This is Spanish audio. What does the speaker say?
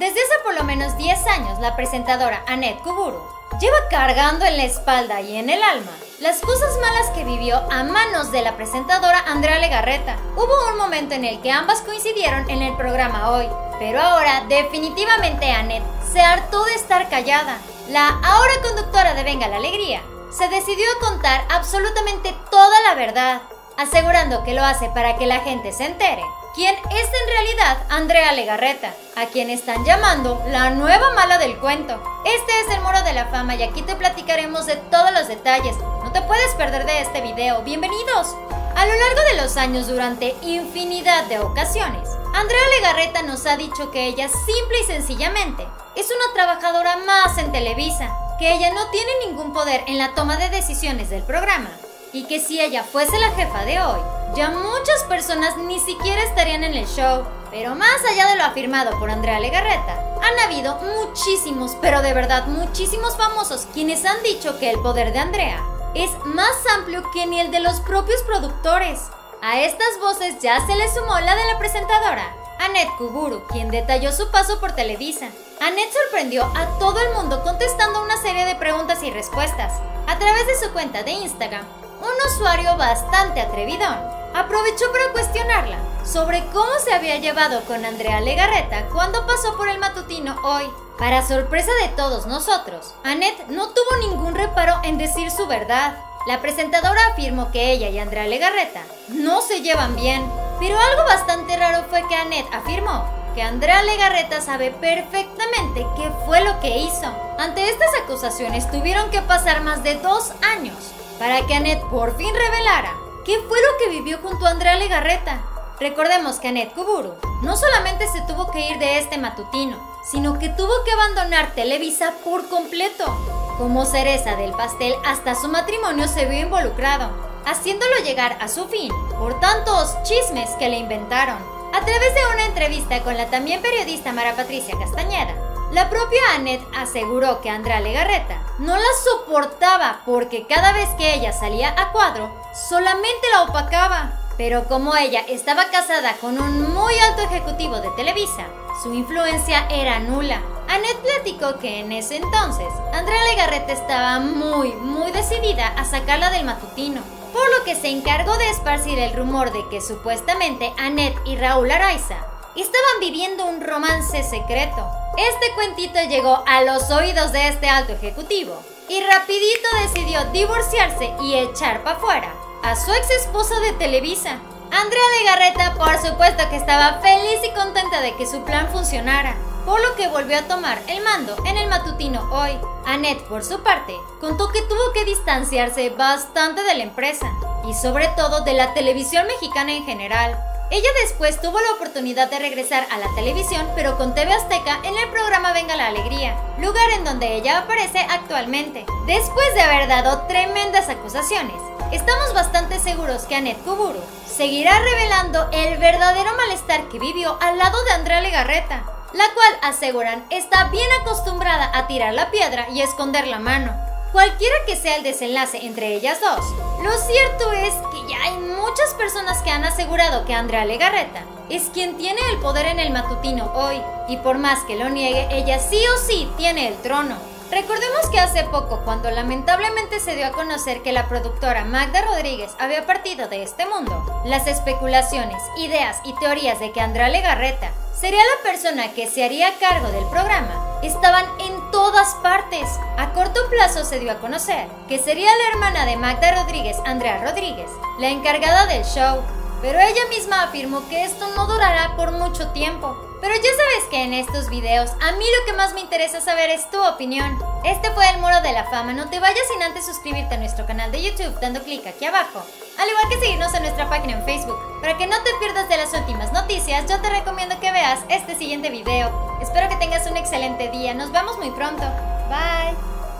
Desde hace por lo menos 10 años, la presentadora Annette Kuburu lleva cargando en la espalda y en el alma las cosas malas que vivió a manos de la presentadora Andrea Legarreta. Hubo un momento en el que ambas coincidieron en el programa hoy, pero ahora definitivamente Annette se hartó de estar callada. La ahora conductora de Venga la Alegría se decidió a contar absolutamente toda la verdad, asegurando que lo hace para que la gente se entere quién es en realidad Andrea Legarreta, a quien están llamando la nueva mala del cuento. Este es el Muro de la Fama y aquí te platicaremos de todos los detalles. No te puedes perder de este video. ¡Bienvenidos! A lo largo de los años, durante infinidad de ocasiones, Andrea Legarreta nos ha dicho que ella simple y sencillamente es una trabajadora más en Televisa, que ella no tiene ningún poder en la toma de decisiones del programa y que si ella fuese la jefa de hoy, ya muchas personas ni siquiera estarían en el show. Pero más allá de lo afirmado por Andrea Legarreta, han habido muchísimos, pero de verdad muchísimos famosos quienes han dicho que el poder de Andrea es más amplio que ni el de los propios productores. A estas voces ya se le sumó la de la presentadora, Annette Kuburu, quien detalló su paso por Televisa. Annette sorprendió a todo el mundo contestando una serie de preguntas y respuestas. A través de su cuenta de Instagram, un usuario bastante atrevidón aprovechó para cuestionarla sobre cómo se había llevado con Andrea Legarreta cuando pasó por el matutino hoy. Para sorpresa de todos nosotros, Annette no tuvo ningún reparo en decir su verdad. La presentadora afirmó que ella y Andrea Legarreta no se llevan bien, pero algo bastante raro fue que Annette afirmó que Andrea Legarreta sabe perfectamente qué fue lo que hizo. Ante estas acusaciones tuvieron que pasar más de dos años para que Annette por fin revelara qué fue lo que vivió junto a Andrea Legarreta. Recordemos que Annette Kuburu no solamente se tuvo que ir de este matutino, sino que tuvo que abandonar Televisa por completo. Como cereza del pastel, hasta su matrimonio se vio involucrado, haciéndolo llegar a su fin por tantos chismes que le inventaron. A través de una entrevista con la también periodista Mara Patricia Castañeda, la propia Annette aseguró que Andrea Legarreta no la soportaba porque cada vez que ella salía a cuadro, solamente la opacaba. Pero como ella estaba casada con un muy alto ejecutivo de Televisa, su influencia era nula. Annette platicó que en ese entonces Andrea Legarreta estaba muy, muy decidida a sacarla del matutino, por lo que se encargó de esparcir el rumor de que supuestamente Annette y Raúl Araiza estaban viviendo un romance secreto. Este cuentito llegó a los oídos de este alto ejecutivo y rapidito decidió divorciarse y echar para afuera a su ex esposa de Televisa. Andrea de Garreta por supuesto que estaba feliz y contenta de que su plan funcionara, por lo que volvió a tomar el mando en el matutino hoy. Annette, por su parte, contó que tuvo que distanciarse bastante de la empresa y sobre todo de la televisión mexicana en general, ella después tuvo la oportunidad de regresar a la televisión, pero con TV Azteca en el programa Venga la Alegría, lugar en donde ella aparece actualmente. Después de haber dado tremendas acusaciones, estamos bastante seguros que Annette Kuburu seguirá revelando el verdadero malestar que vivió al lado de Andrea Legarreta, la cual aseguran está bien acostumbrada a tirar la piedra y esconder la mano. Cualquiera que sea el desenlace entre ellas dos, lo cierto es que ya hay muchas personas que han asegurado que Andrea Legarreta es quien tiene el poder en el matutino hoy, y por más que lo niegue, ella sí o sí tiene el trono. Recordemos que hace poco, cuando lamentablemente se dio a conocer que la productora Magda Rodríguez había partido de este mundo, las especulaciones, ideas y teorías de que Andrea Legarreta sería la persona que se haría cargo del programa estaban en todas partes. A corto plazo se dio a conocer que sería la hermana de Magda Rodríguez, Andrea Rodríguez, la encargada del show, pero ella misma afirmó que esto no durará por mucho tiempo. Pero ya sabes que en estos videos a mí lo que más me interesa saber es tu opinión. Este fue el Muro de la Fama, no te vayas sin antes suscribirte a nuestro canal de YouTube dando clic aquí abajo. Al igual que seguirnos en nuestra página en Facebook. Para que no te pierdas de las últimas noticias, yo te recomiendo que veas este siguiente video. Espero que tengas un excelente día, nos vemos muy pronto. Bye.